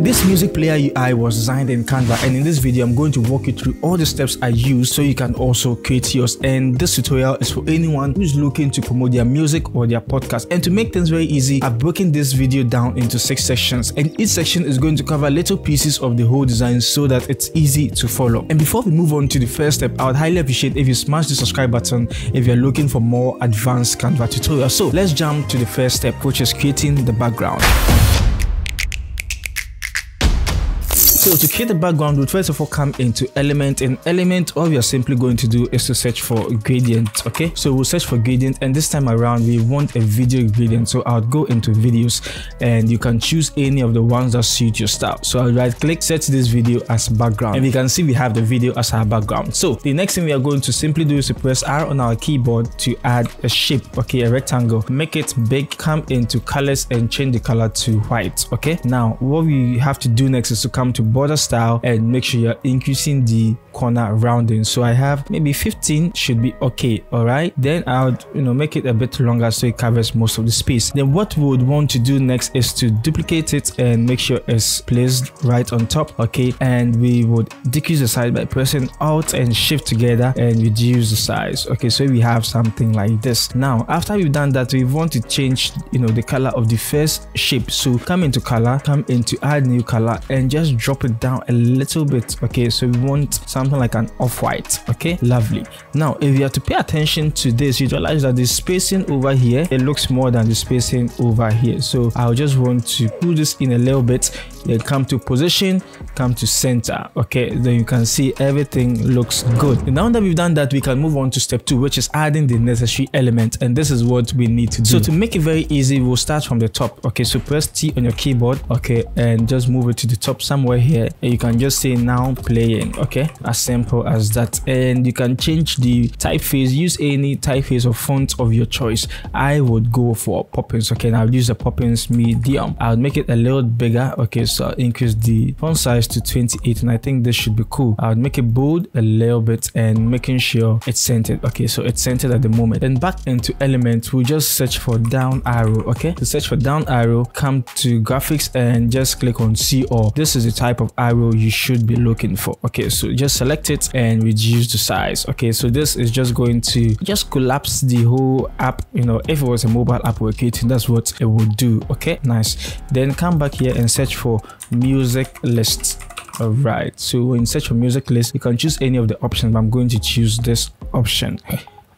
This music player UI was designed in Canva and in this video I'm going to walk you through all the steps I use so you can also create yours and this tutorial is for anyone who's looking to promote their music or their podcast and to make things very easy I've broken this video down into six sections and each section is going to cover little pieces of the whole design so that it's easy to follow. And before we move on to the first step I would highly appreciate if you smash the subscribe button if you're looking for more advanced Canva tutorials. So let's jump to the first step which is creating the background. So to create the background, we'll first of all come into element. In element, all we are simply going to do is to search for gradient. Okay, so we'll search for gradient, and this time around we want a video gradient. So I'll go into videos, and you can choose any of the ones that suit your style. So I'll right click, set this video as background, and you can see we have the video as our background. So the next thing we are going to simply do is to press R on our keyboard to add a shape. Okay, a rectangle. Make it big. Come into colors and change the color to white. Okay. Now what we have to do next is to come to border style and make sure you're increasing the corner rounding. So i have maybe 15 should be okay all right then i would you know make it a bit longer so it covers most of the space. Then what we would want to do next is to duplicate it and make sure it's placed right on top okay? And we would decrease the size by pressing alt and shift together and reduce the size okay? So we have something like this. Now after we've done that we want to change you know the color of the first shape. So come into color come into add new color and just drop it down a little bit okay? So we want something like an off-white okay? Lovely. Now if you have to pay attention to this you realize that the spacing over here it looks more than the spacing over here. So i'll just want to pull this in a little bit then come to position come to center okay? Then you can see everything looks good. Now that we've done that we can move on to step two which is adding the necessary element. And this is what we need to do. so to make it very easy we'll start from the top okay? So press t on your keyboard okay? And just move it to the top somewhere here. And you can just say now playing okay? As simple as that. And you can change the typeface. Use any typeface or font of your choice. I would go for poppins okay? And i'll use the poppins medium. I'll make it a little bigger okay so I'll uh, increase the font size to 28 and i think this should be cool. I would make it bold a little bit and making sure it's centered. Okay so it's centered at the moment. Then back into element we'll just search for down arrow okay? To search for down arrow come to graphics and just click on see all this is the type of arrow you should be looking for okay? So just select it and reduce the size okay? So this is just going to just collapse the whole app. You know if it was a mobile app creating that's what it would do okay? Nice. Then come back here and search for music list all right so you search for music list you can choose any of the options. But i'm going to choose this option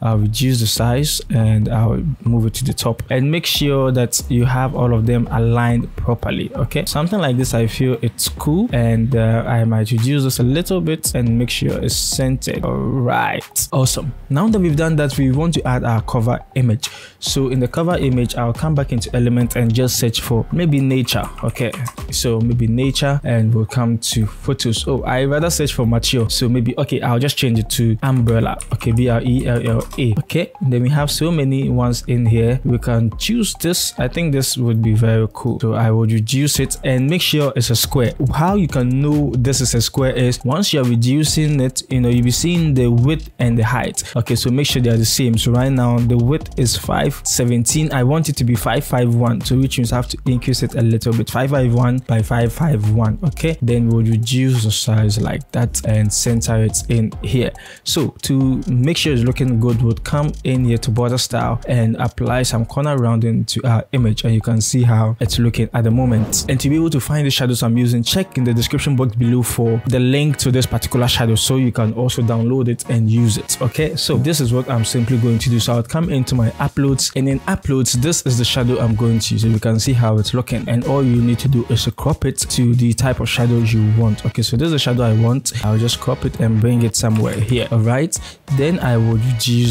I'll reduce the size and I'll move it to the top. And make sure that you have all of them aligned properly okay? Something like this I feel it's cool and uh, I might reduce this a little bit and make sure it's centered. All right awesome. Now that we've done that we want to add our cover image. So in the cover image I'll come back into element and just search for maybe nature okay? So maybe nature and we'll come to photos. Oh I rather search for mature. So maybe okay I'll just change it to umbrella okay? B-R-E-L-L a. Okay then we have so many ones in here. We can choose this. I think this would be very cool. So i will reduce it and make sure it's a square. How you can know this is a square is once you're reducing it you know you'll be seeing the width and the height. Okay so make sure they're the same. So right now the width is 517 i want it to be 551 so which means i have to increase it a little bit. 551 by 551 okay then we'll reduce the size like that and center it in here. So to make sure it's looking good would come in here to border style and apply some corner rounding to our image and you can see how it's looking at the moment. And to be able to find the shadows i'm using check in the description box below for the link to this particular shadow so you can also download it and use it okay? So this is what i'm simply going to do. So i'll come into my uploads and in uploads this is the shadow i'm going to use. So you can see how it's looking. And all you need to do is to crop it to the type of shadows you want okay? So this is the shadow i want. I'll just crop it and bring it somewhere here all right then i would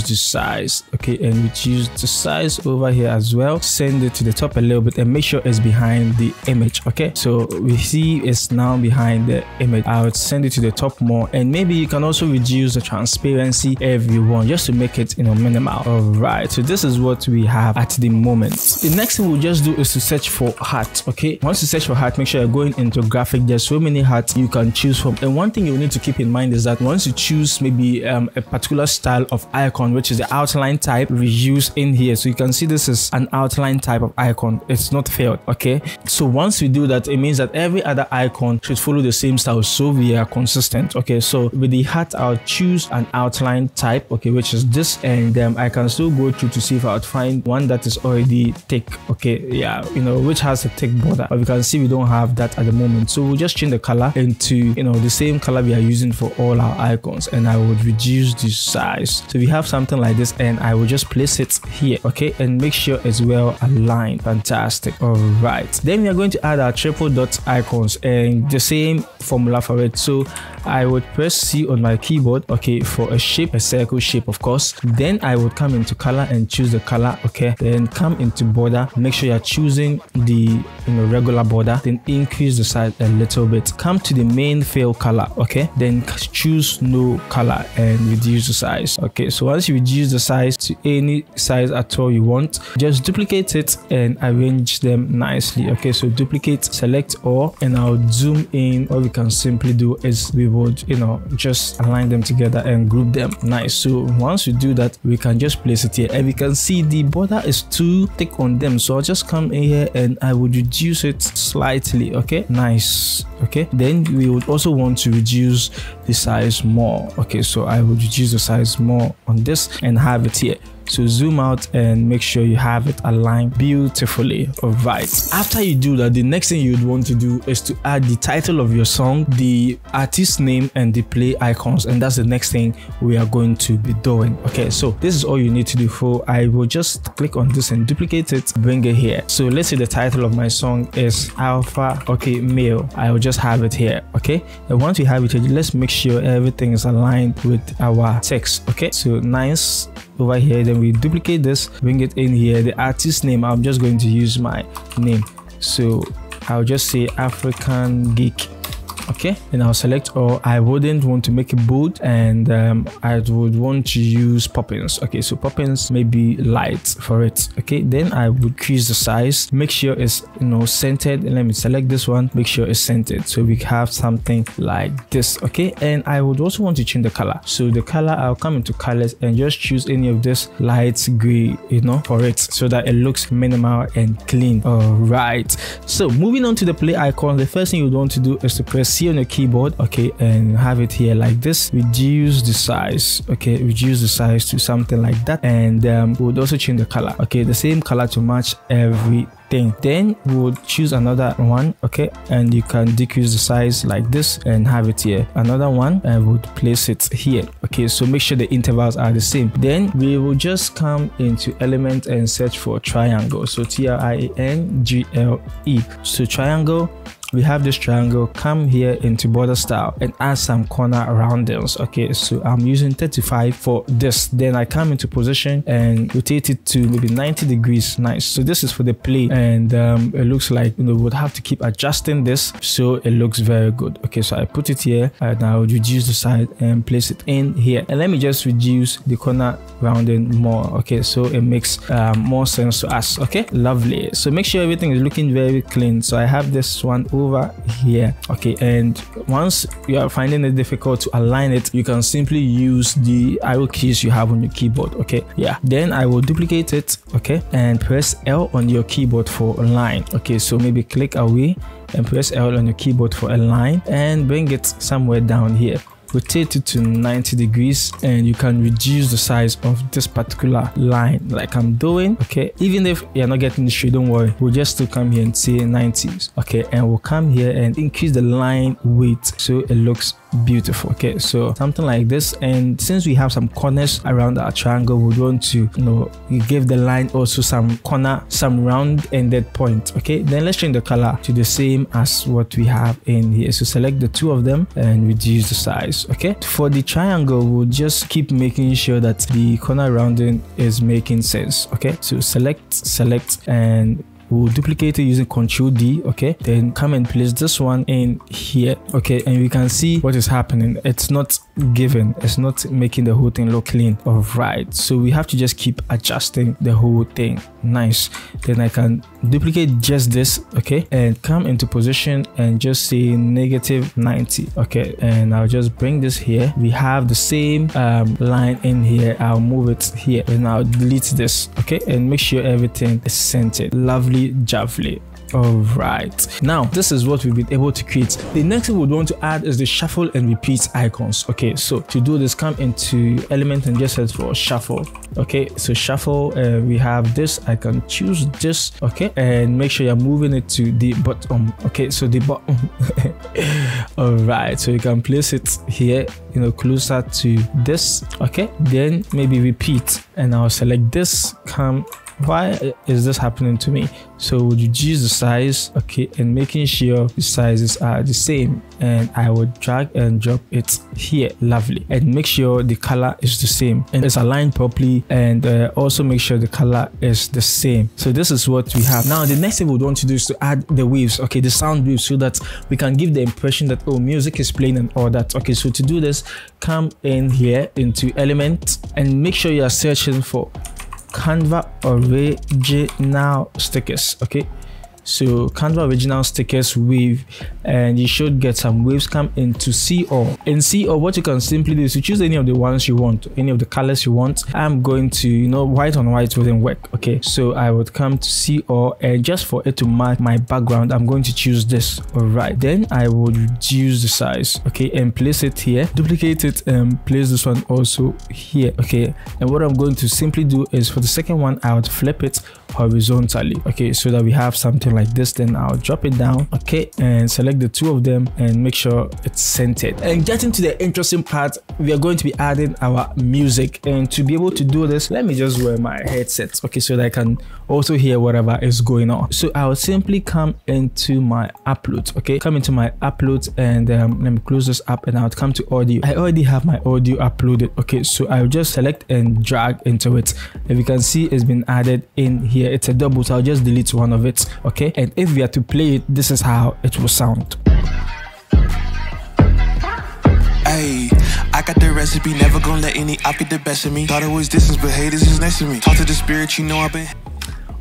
reduce the size okay? And we choose the size over here as well. Send it to the top a little bit and make sure it's behind the image okay? So we see it's now behind the image. I would send it to the top more and maybe you can also reduce the transparency if you want just to make it you know minimal. All right so this is what we have at the moment. The next thing we'll just do is to search for hat okay? Once you search for hat make sure you're going into graphic. There's so many hats you can choose from. And one thing you need to keep in mind is that once you choose maybe um, a particular style of icon which is the outline type we use in here. So you can see this is an outline type of icon. It's not filled okay? So once we do that it means that every other icon should follow the same style so we are consistent okay? So with the hat i'll choose an outline type okay which is this and um, i can still go through to see if i would find one that is already thick okay? Yeah you know which has a thick border. But we can see we don't have that at the moment. So we'll just change the color into you know the same color we are using for all our icons and i would reduce the size. So we have something like this and i will just place it here okay? And make sure it's well aligned. Fantastic. All right then we are going to add our triple dot icons and the same formula for it. So I would press C on my keyboard, okay, for a shape, a circle shape, of course. Then I would come into color and choose the color, okay. Then come into border, make sure you're choosing the you know regular border, then increase the size a little bit. Come to the main fill color, okay. Then choose no color and reduce the size, okay. So once you reduce the size to any size at all you want, just duplicate it and arrange them nicely, okay. So duplicate, select all, and I'll zoom in. What we can simply do is we would you know just align them together and group them nice. So once you do that we can just place it here. And we can see the border is too thick on them. So i'll just come in here and i would reduce it slightly okay? Nice okay? Then we would also want to reduce size more. Okay so i would reduce the size more on this and have it here. So zoom out and make sure you have it aligned beautifully. All right after you do that the next thing you'd want to do is to add the title of your song the artist name and the play icons. And that's the next thing we are going to be doing. Okay so this is all you need to do for i will just click on this and duplicate it bring it here. So let's say the title of my song is alpha okay male. I will just have it here okay? And once we have it here let's make sure everything is aligned with our text okay? So nice. Over here then we duplicate this bring it in here. The artist name i'm just going to use my name. So i'll just say african geek okay and i'll select all i wouldn't want to make it bold and um, i would want to use poppins. Okay so poppins maybe light for it. Okay then i would increase the size. Make sure it's you know centered let me select this one. Make sure it's centered so we have something like this. Okay and i would also want to change the color. So the color i'll come into colors and just choose any of this light gray you know for it so that it looks minimal and clean. All right so moving on to the play icon the first thing you want to do is to press C on your keyboard okay and have it here like this. Reduce the size okay reduce the size to something like that. And um, we would also change the color okay the same color to match every thing then we would choose another one okay and you can decrease the size like this and have it here. Another one and would place it here okay so make sure the intervals are the same. Then we will just come into element and search for triangle. So t-r-i-a-n-g-l-e so triangle we have this triangle. Come here into border style and add some corner roundings okay so i'm using 35 for this. Then i come into position and rotate it to maybe 90 degrees. Nice. So this is for the play. And um, it looks like you know we would have to keep adjusting this so it looks very good. Okay so i put it here and i would reduce the side and place it in here. And let me just reduce the corner rounding more. Okay so it makes um, more sense to us. Okay lovely. So make sure everything is looking very clean. So i have this one over here. Okay and once you are finding it difficult to align it you can simply use the arrow keys you have on your keyboard okay? Yeah then i will duplicate it okay? And press l on your keyboard for align okay? So maybe click away and press L on your keyboard for a line and bring it somewhere down here rotate it to 90 degrees and you can reduce the size of this particular line like I'm doing okay? Even if you're not getting the shade don't worry. We'll just still come here and say 90s okay? And we'll come here and increase the line width so it looks beautiful okay? So something like this. And since we have some corners around our triangle we want to you know give the line also some corner some round ended point okay? Then let's change the color to the same as what we have in here. So select the two of them and reduce the size okay? For the triangle we'll just keep making sure that the corner rounding is making sense okay? So select select and we'll duplicate it using Control D. Okay, then come and place this one in here. Okay, and we can see what is happening. It's not given. It's not making the whole thing look clean. All right, so we have to just keep adjusting the whole thing. Nice. Then I can duplicate just this. Okay, and come into position and just say negative 90. Okay, and I'll just bring this here. We have the same um, line in here. I'll move it here and I'll delete this. Okay, and make sure everything is centered. Lovely, javely all right now this is what we've been able to create. The next thing we would want to add is the shuffle and repeat icons. Okay so to do this come into element and just search for shuffle. Okay so shuffle uh, we have this. I can choose this. Okay and make sure you're moving it to the bottom. Okay so the bottom. All right so you can place it here you know closer to this. Okay then maybe repeat. And i'll select this. Come why is this happening to me? So would reduce the size okay and making sure the sizes are the same? And i would drag and drop it here lovely. And make sure the color is the same and it's aligned properly. And uh, also make sure the color is the same. So this is what we have. Now the next thing we want to do is to add the waves okay the sound waves so that we can give the impression that oh music is playing and all that. Okay so to do this come in here into element and make sure you are searching for canva original stickers okay so canva original stickers wave and you should get some waves come into see all in see all what you can simply do is to choose any of the ones you want any of the colors you want. I'm going to you know white on white wouldn't work okay? So i would come to see all and just for it to match my background i'm going to choose this. All right then i would reduce the size okay and place it here. Duplicate it and place this one also here okay? And what i'm going to simply do is for the second one i would flip it horizontally okay? So that we have something like this then i'll drop it down okay? And select the two of them and make sure it's centered. And getting to the interesting part we are going to be adding our music. And to be able to do this let me just wear my headset okay? So that i can also hear whatever is going on. So i'll simply come into my upload okay? Come into my upload and um, let me close this up and i'll come to audio. I already have my audio uploaded okay? So i'll just select and drag into it. If you can see it's been added in here. It's a double so i'll just delete one of it okay and if we are to play it this is how it will sound. Hey, I got the recipe, never gonna let any op get the best of me. Thought it was distance, but haters is next to me. Talk to the spirit, you know I've been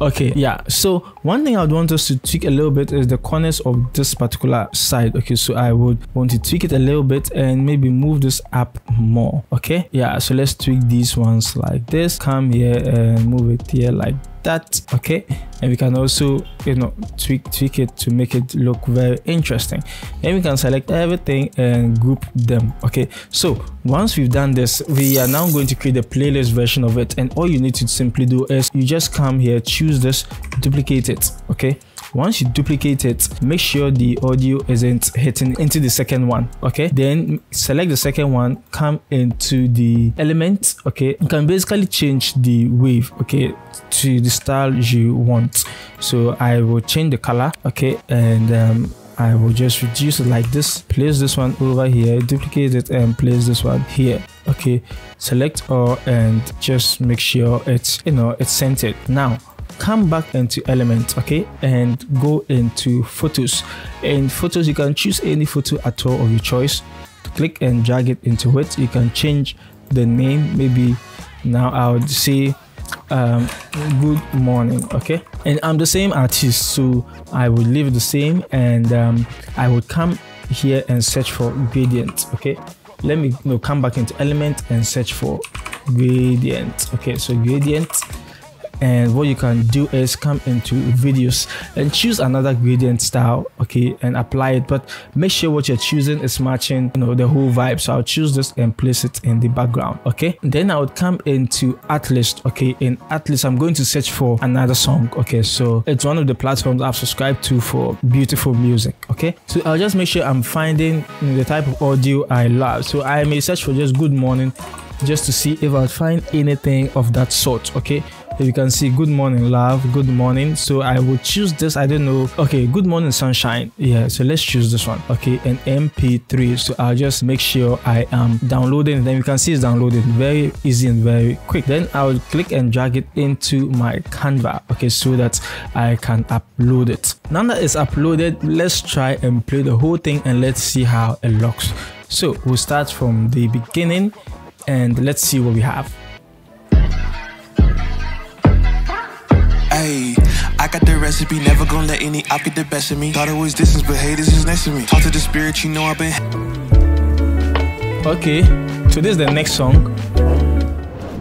okay yeah so one thing i would want us to tweak a little bit is the corners of this particular side okay? So i would want to tweak it a little bit and maybe move this up more okay? Yeah so let's tweak these ones like this. Come here and move it here like that okay? And we can also you know tweak tweak it to make it look very interesting. And we can select everything and group them okay? So once we've done this we are now going to create a playlist version of it. And all you need to simply do is you just come here choose this duplicate it okay once you duplicate it make sure the audio isn't hitting into the second one okay? Then select the second one come into the element okay? You can basically change the wave okay to the style you want. So i will change the color okay? And um, I will just reduce it like this. Place this one over here duplicate it and place this one here okay? Select all and just make sure it's you know it's centered. Now come back into element okay and go into photos. In photos you can choose any photo at all of your choice. To click and drag it into it you can change the name. Maybe now i would say um, good morning okay? And i'm the same artist so i would leave the same and um, i would come here and search for gradient okay? Let me know, come back into element and search for gradient okay? So gradient and what you can do is come into videos and choose another gradient style okay and apply it. But make sure what you're choosing is matching you know the whole vibe. So i'll choose this and place it in the background okay? Then i would come into artlist okay? In artlist i'm going to search for another song okay? So it's one of the platforms i've subscribed to for beautiful music okay? So i'll just make sure i'm finding the type of audio i love. So i may search for just good morning just to see if i'll find anything of that sort okay you can see good morning love. Good morning. So i will choose this. I don't know. Okay good morning sunshine. Yeah so let's choose this one. Okay and mp3 so i'll just make sure i am downloading. Then you can see it's downloaded. Very easy and very quick. Then i will click and drag it into my canva. Okay so that i can upload it. Now that it's uploaded let's try and play the whole thing and let's see how it looks. So we'll start from the beginning and let's see what we have recipe, never gonna let any op get the best of me. Thought it was distance, but haters is next to me. Talk to the spirit, you know I've been. okay so this is the next song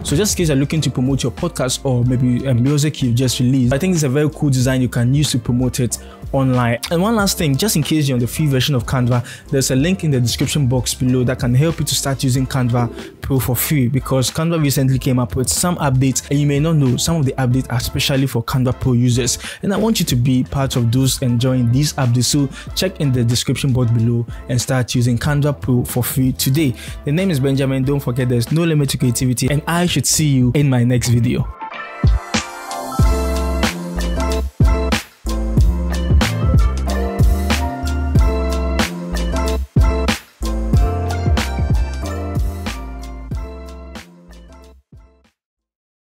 so just in case you're looking to promote your podcast or maybe a music you've just released, I think it's a very cool design you can use to promote it online. And one last thing, just in case you're on the free version of Canva, there's a link in the description box below that can help you to start using Canva Pro for free because Canva recently came up with some updates and you may not know some of the updates are especially for Canva Pro users. And I want you to be part of those enjoying these updates. So check in the description box below and start using Canva Pro for free today. The name is Benjamin. Don't forget there's no limit to creativity and I should see you in my next video.